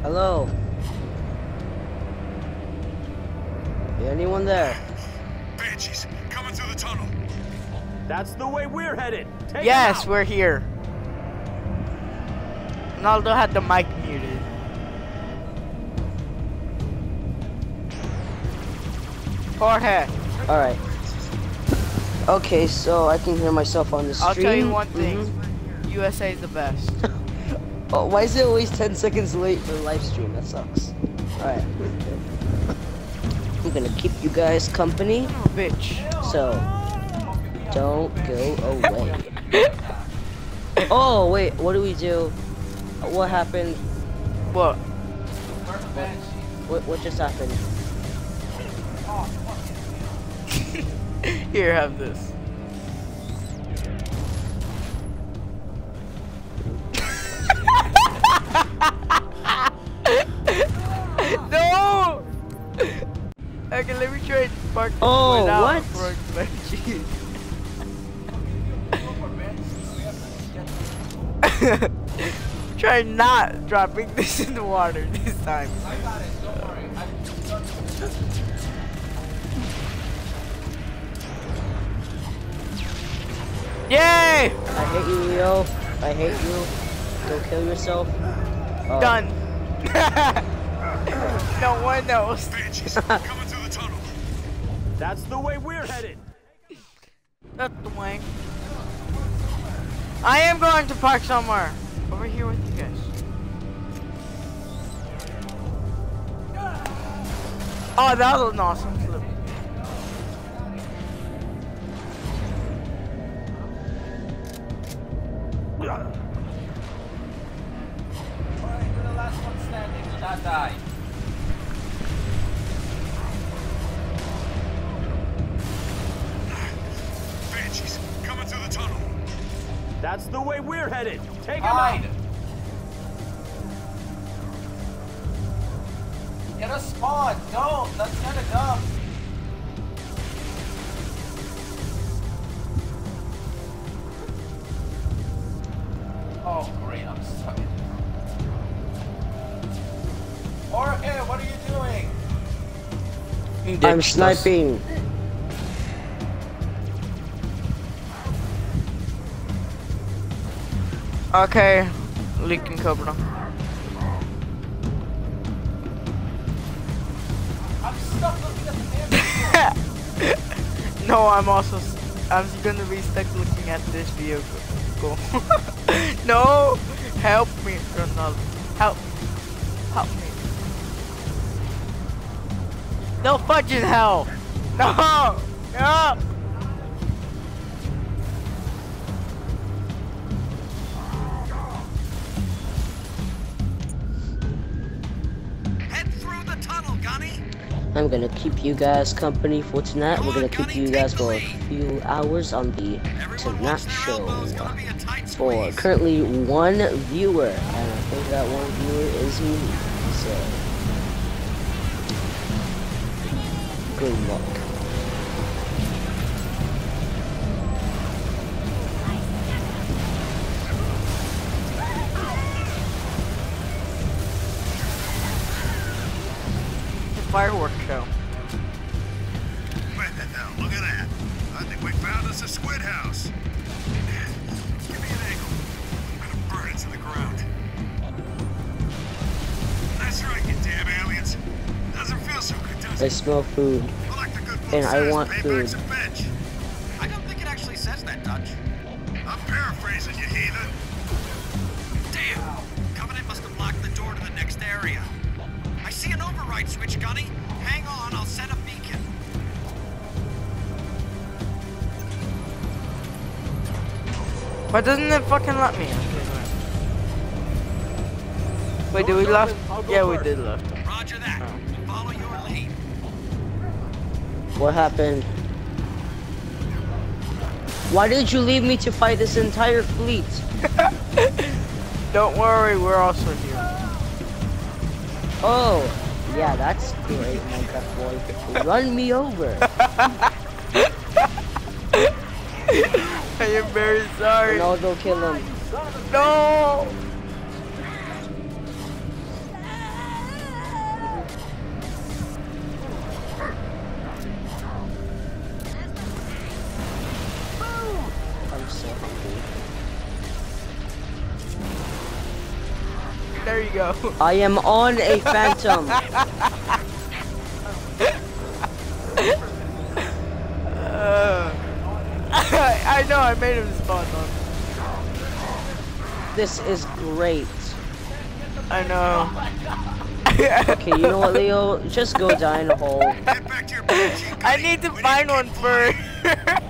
Hello? Anyone there? Banshees, coming through the tunnel. That's the way we're headed. Take Yes, we're here. Ronaldo had the mic muted. Hard hat. Alright. Okay, so I can hear myself on the stream. I'll tell you one thing. Mhm. USA is the best. Oh, why is it always 10 seconds late for the live stream? That sucks. Alright. I'm gonna keep you guys company, bitch. so don't go away. oh, wait, what do we do? What happened? What? What, what just happened? Here, have this. no! Okay, let me try and spark this Oh, out what? before I cheese. Try not dropping this in the water this time. I hate you, Leo. I hate you. Go kill yourself. Oh. Done. no one knows. Banshees, coming through the tunnel. That's the way we're headed. That's the way. I am going to park somewhere. Over here with you guys. Oh, that was an awesome standing. Do not die. Banshees, coming through the tunnel. That's the way we're headed. Take him out. Get a spawn. Don't. That's kind of dumb. I'm sniping. Okay, leaking Cobra. I'm stuck looking at the no, I'm also. I'm gonna be stuck looking at this vehicle. no, help me, Ronaldo. No fudging hell! No! No! I'm gonna keep you guys company for tonight. We're gonna keep you guys for a few hours on the Tonight Show. For currently one viewer, and I think that one viewer is me. Food. Well, like the good book And I want food. I don't think it actually says that, Dutch. I'm paraphrasing, you heathen. Damn! Covenant must have locked the door to the next area. I see an override switch, Gunny. Hang on, I'll set a beacon. Why doesn't it fucking let me? Wait, did we left? Yeah, we did left. What happened? Why did you leave me to fight this entire fleet? Don't worry, we're also here. Oh, yeah, that's great, Minecraft boy. Run me over. I am very sorry. Ronaldo, kill him. No! I am on a phantom. Uh, I know, I made him spawn on. This is great. I know. Okay, you know what, Leo? Just go die in a hole. Get back to your I need to find one first.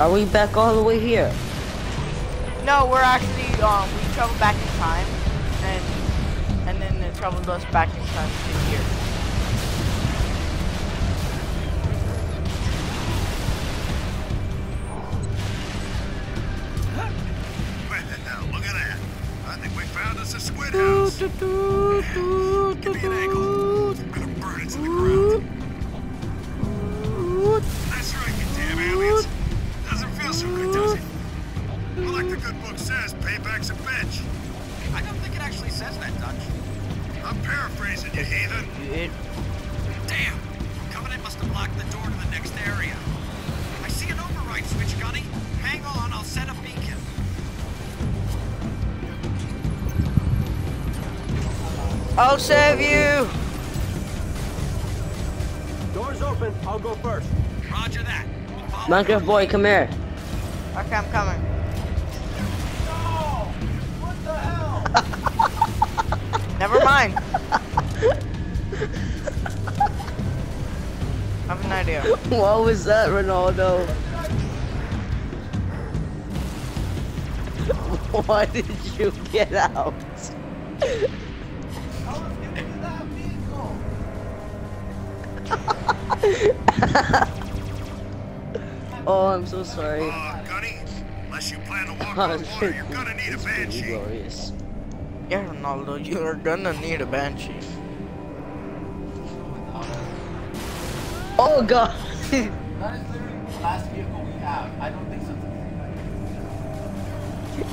Are we back all the way here? No, we're actually um we traveled back in time, and and then it traveled us back in time to here. Well, look at that. I think we found us a squid house. Give me an angle. I'm payback's a bitch. I don't think it actually says that, Dutch. I'm paraphrasing, you heathen. It, Damn! Covenant must have locked the door to the next area. I see an override switch, Gunny. Hang on, I'll set a beacon. I'll save you. Door's open. I'll go first. Roger that. Minecraft boy, come here. Okay, I'm coming. Never mind. I have an idea. What was that, Ronaldo? Why did you get out? oh, I'm so sorry. Uh, Gunny, unless you plan to walk Oh, on water, you're gonna need a banshee. glorious. Yeah, Ronaldo, you're gonna need a banshee. Oh god! That is literally the last vehicle we have. I don't think so.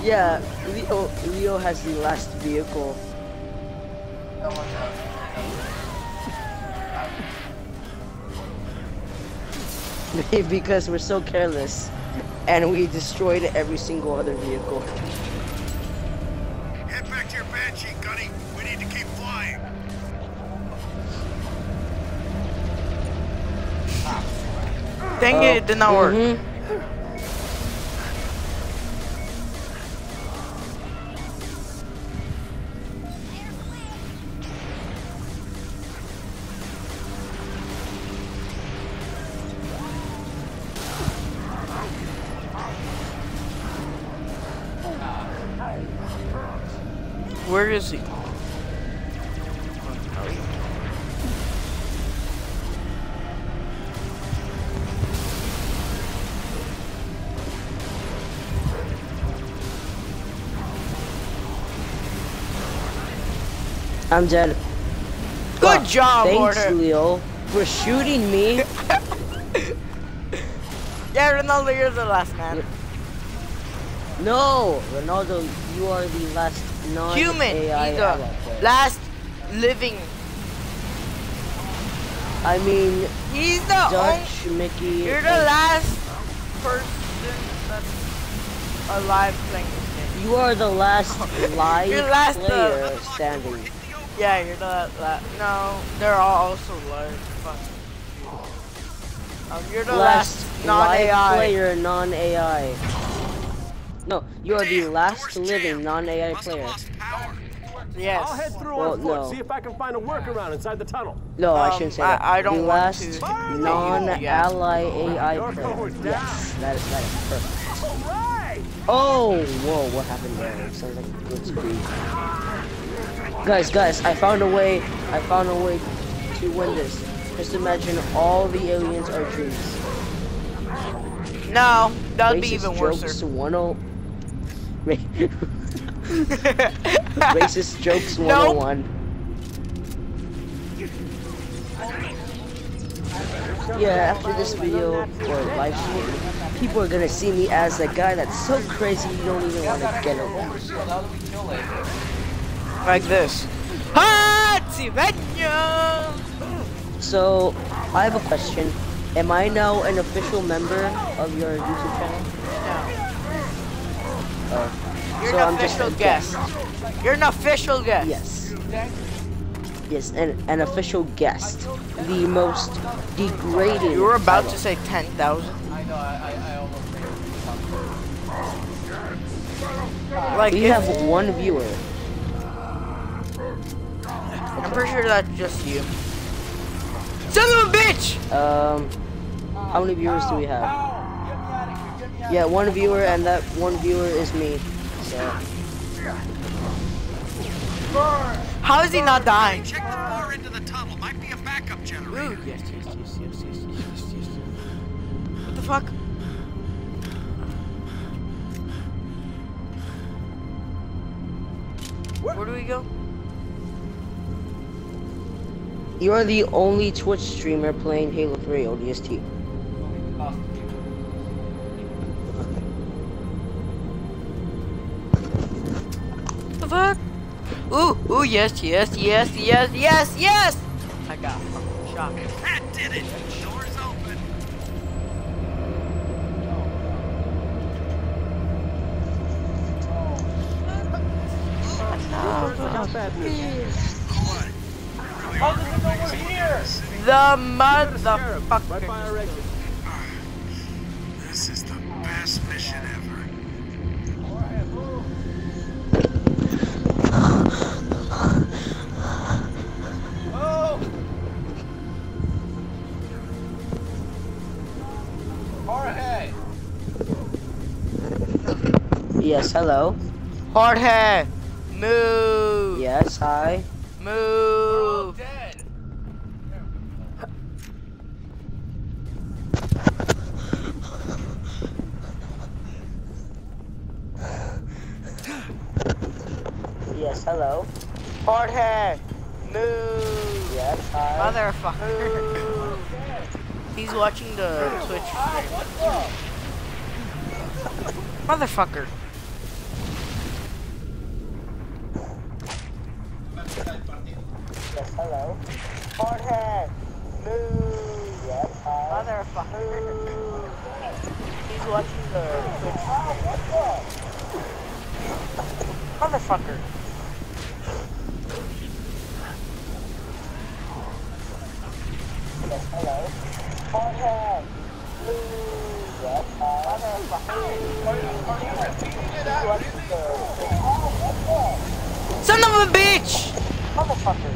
yeah, Leo, Leo has the last vehicle. That one does. because we're so careless. And we destroyed every single other vehicle. Dang it, it did not work. Mhm. Where is he? I'm dead. Good job, Thanks. Leo, for shooting me. Yeah, Ronaldo, you're the last man. No, Ronaldo, you are the last non-AI Human. He's the last living. I mean, He's the only. Mickey. You're the last person that's alive playing this game. You are the last live the last, uh, player standing. Yeah, you're the last. No, they're all also alive. Fuck. Um, you're the last, Last non-AI. player, non-AI. No, you are the last living non-AI player. Yes. I'll head through Well, on foot, no. see if I can find a workaround inside the tunnel. No, I Um, shouldn't say I- that. I don't the last non-ally AI player. Yes, that is that is perfect. All right. Oh, whoa, what happened there? It sounds like a good speed. Guys, guys, I found a way. I found a way to win this. Just imagine all the aliens are trees. No, that would be Racist even jokes worse. 10 Racist jokes Nope. 101. Yeah, after this video or live stream, people are gonna see me as a guy that's so crazy you don't even want to get around. Like this. So, I have a question. Am I now an official member of your YouTube channel? Oh. You're so an I'm just official a guest. You're an official guest. Yes. Yes, an, an official guest. The most degrading. You were about title. to say 10,000. I know, I, I, I almost made it. Like, We if- have one viewer. I'm pretty sure that's just you. Son of a bitch! Um, how many viewers do we have? Yeah, one viewer, and that one viewer is me. So, How is he not dying? Check the far end of the tunnel. Might be a backup generator. yes, yes, yes, yes, yes, yes, yes, yes. What the fuck? Where do we go? You are the only Twitch streamer playing Halo 3 ODST. the fuck? Ooh, ooh, yes, yes, yes, yes, yes, yes! I got fucking shot. That did it. Doors open. Oh, Not bad news. The Right by motherfucker. our exit. This is the best mission ever. Jorge! Yes, hello. Hardhead. Move. Yes, hi. Move. Dead! Yes, hello. Hardhead. Move. Yes, hi. Motherfucker. He's watching the Twitch stream. Motherfucker. Hello. Hardhead. Move. Yes, hi. Motherfucker. He's watching the stream. Motherfucker. Yes, hello. Hardhead. Move. Yes, hi. Son of a bitch! Motherfucker.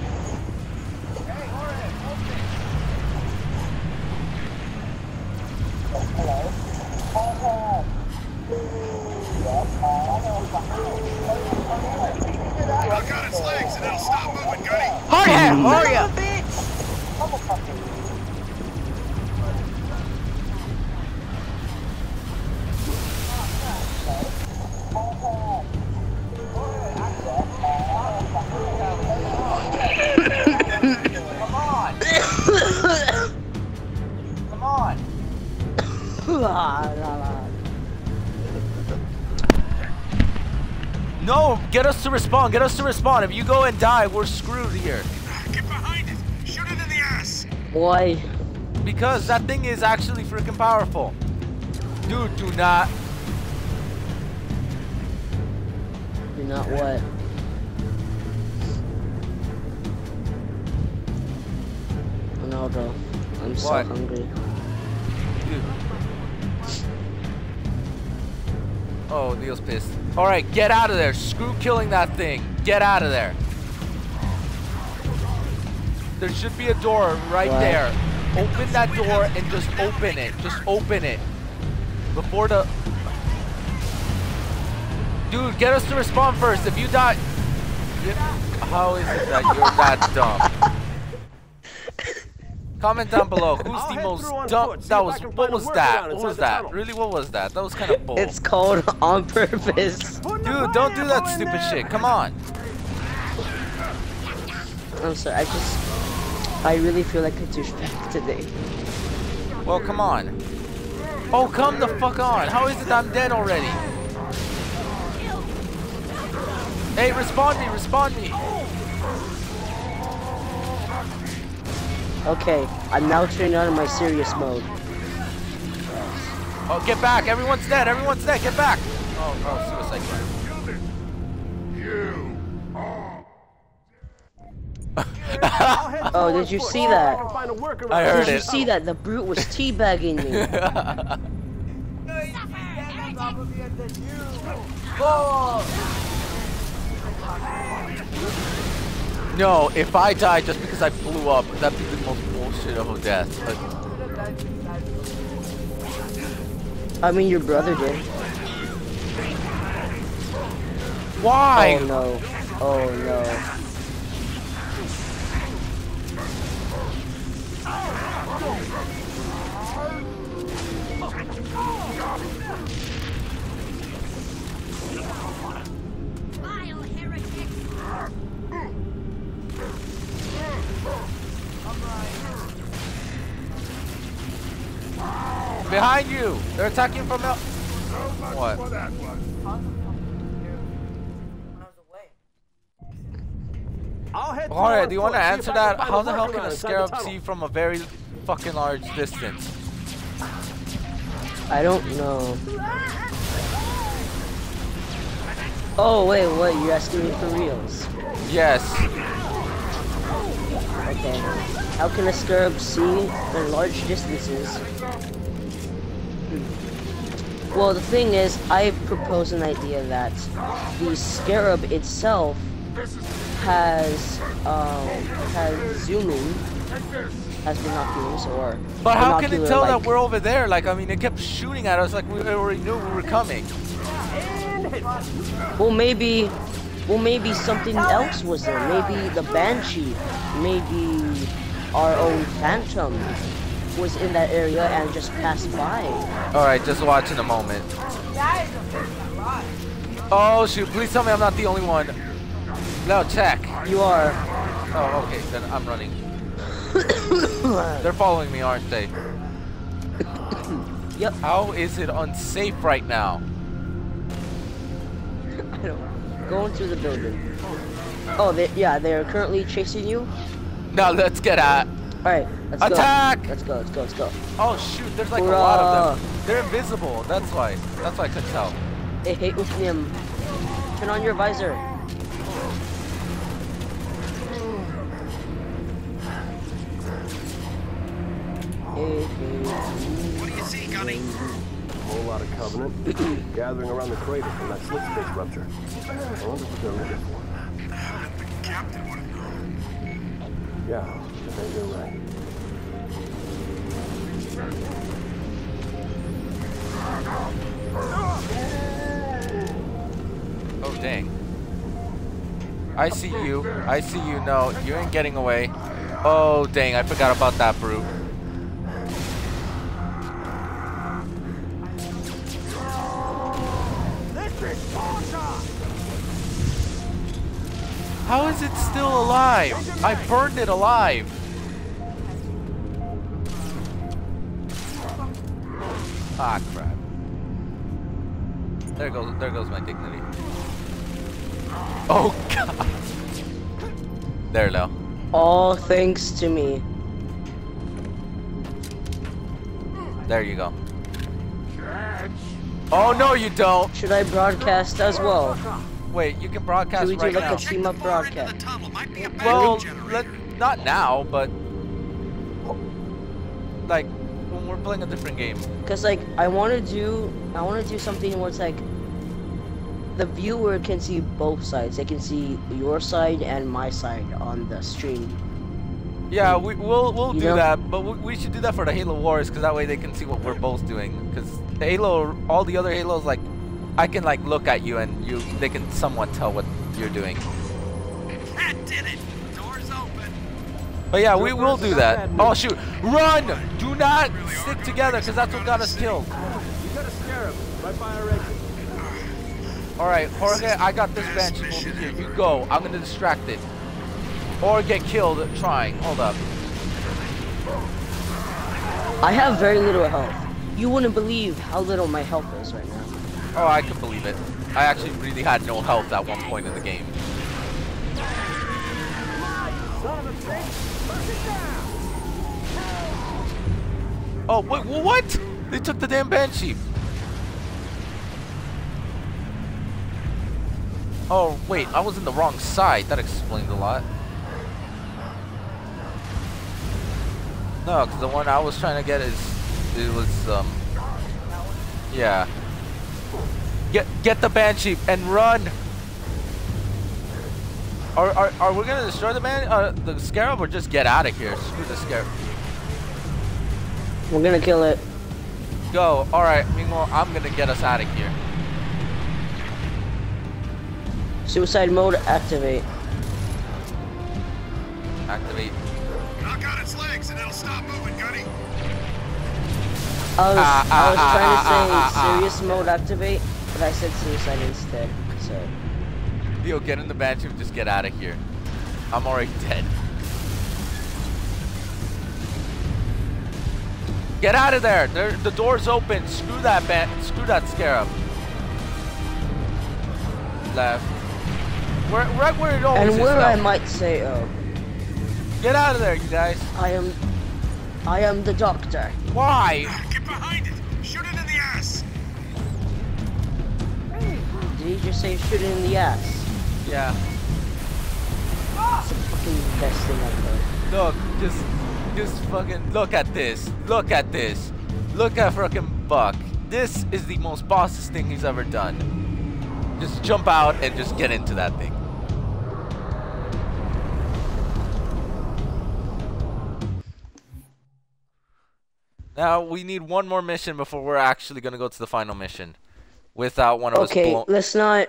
Knock on its legs and it'll stop moving, Gunny. Hardhead, hurry up! No, get us to respawn. Get us to respawn. If you go and die, we're screwed here. Why? Because that thing is actually freaking powerful. Dude, do not. You're not what? Oh, Ronaldo, I'm so What? hungry. Dude. Oh, Neil's pissed. All right, get out of there. Screw killing that thing. Get out of there. There should be a door right What? there. Open that door and just open it. Just open it. Before the... Dude, get us to respawn first. If you die... How is it that you're that dumb? Comment down below. Who's I'll the most dumb? That was what was that? What was that? tunnel. Really, what was that? That was kind of bull. It's called on purpose. Dude, don't do that stupid shit. Come on. I'm sorry, I just, I really feel like a douchebag today. Well, come on. Oh, come the fuck on. How is it I'm dead already? Hey, respond me, respond me. Okay, I'm now turning on my serious mode. Oh, get back. Everyone's dead. Everyone's dead. Get back. Oh, oh, suicide Oh, did you see see that? I can find a workaround. I heard Did you see that? The brute was teabagging me. No, if I die just because I blew up, that'd be the most bullshit of a death. But I mean, your brother did. why? Oh no. Oh no. Behind you. They're attacking from out. What? I'll head through Alright, do you want to answer that? How the hell can a scarab see from a very fucking large distance? I don't know. Oh wait, what? You're asking me for reals? Yes. Okay. How can a scarab see in large distances? Hmm. Well, the thing is, I propose an idea that the scarab itself has um has zooming, has binoculars or. But how can it tell like- that we're over there? Like, I mean, it kept shooting at us like we already knew we were coming. Well, maybe, well, maybe something else was there. Maybe the Banshee, maybe our own Phantom was in that area and just passed by. Alright, just watch in a moment. Oh shoot, please tell me I'm not the only one. No, check. You are. Oh, okay, then I'm running. They're following me, aren't they? Yep. How is it unsafe right now? I don't. Go into the building. Oh, they, yeah, they are currently chasing you. Now let's get at. All right, let's go. Attack! go. Let's go. Let's go. Let's go. Oh shoot, there's like a lot of them. They're invisible. That's why. That's why I couldn't tell. Hey, hey, Usnim. Turn on your visor. What do you see, Gunny? A whole lot of Covenant gathering around the crater from that slip space rupture. I wonder what they're looking for. The the captain want to know? Yeah, think you're right. Oh dang. I see you. I see you. No, you ain't getting away. Oh dang, I forgot about that brute. How is it still alive? I burned it alive. Ah crap. There goes there goes my dignity. Oh god. There low. All thanks to me. There you go. Oh no you don't. Should I broadcast as well? Wait, you can broadcast Should we do right like now. a team up Far the broadcast? tunnel might be a backup Well, let, not now, but like when we're playing a different game. Cause like I want to do, I want to do something where it's like the viewer can see both sides. They can see your side and my side on the stream. Yeah, we, we'll we'll You do know? that, but we, we should do that for the Halo Wars because that way they can see what we're both doing. Because Halo, all the other Halos, like I can like look at you and you they can somewhat tell what you're doing. That did it. Doors open. But yeah, we will do that. Oh shoot, run! Do not stick together because that's what got us killed. You got a scarab right by our exit. All right, Jorge, I got this bench over here. You go. I'm gonna distract it, or get killed trying. Hold up. I have very little health. You wouldn't believe how little my health is right now. Oh, I can believe it. I actually really had no health at one point in the game. Oh, wait, what? They took the damn Banshee. Oh, wait, I was in the wrong side. That explains a lot. No, because the one I was trying to get is, it was, um, yeah. Get, get the Banshee and run! Are, are, are we gonna destroy the man, uh, the Scarab or just get out of here? Screw the Scarab. We're gonna kill it. Go. All right. Meanwhile, I'm gonna get us out of here. Suicide mode activate. Activate. Knock out its legs and it'll stop moving, Gunny. I was, Ah, I was ah, trying ah, to say ah, ah, ah. serious mode activate, but I said suicide instead. So Theo, get in the Banshee and just get out of here. I'm already dead. Get out of there! there the door's open. Screw that ban. Screw that Scarab. Left. Where, right where it always and is where I might say, oh, Get out of there, you guys. I am, I am the doctor. Why? Get behind it Did he just say shoot it in the ass? Yeah. It's the fucking best thing I've heard. Look, just, just fucking look at this. Look at this. Look at fucking Buck. This is the most bossest thing he's ever done. Just jump out and just get into that thing. Now we need one more mission before we're actually gonna go to the final mission. Without one of us Okay, let's not,